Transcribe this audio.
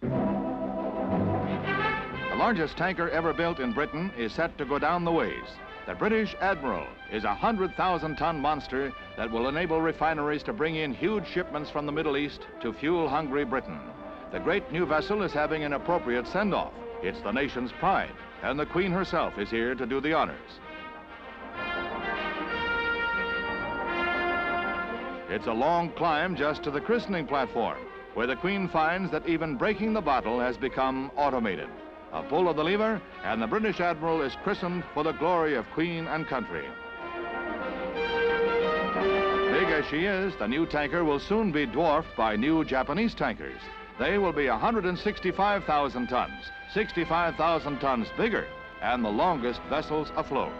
The largest tanker ever built in Britain is set to go down the ways. The British Admiral is a 100,000-ton monster that will enable refineries to bring in huge shipments from the Middle East to fuel hungry Britain. The great new vessel is having an appropriate send-off. It's the nation's pride, and the Queen herself is here to do the honors. It's a long climb just to the christening platform, where the Queen finds that even breaking the bottle has become automated. A pull of the lever, and the British Admiral is christened for the glory of Queen and country. Big as she is, the new tanker will soon be dwarfed by new Japanese tankers. They will be 165,000 tons, 65,000 tons bigger, and the longest vessels afloat.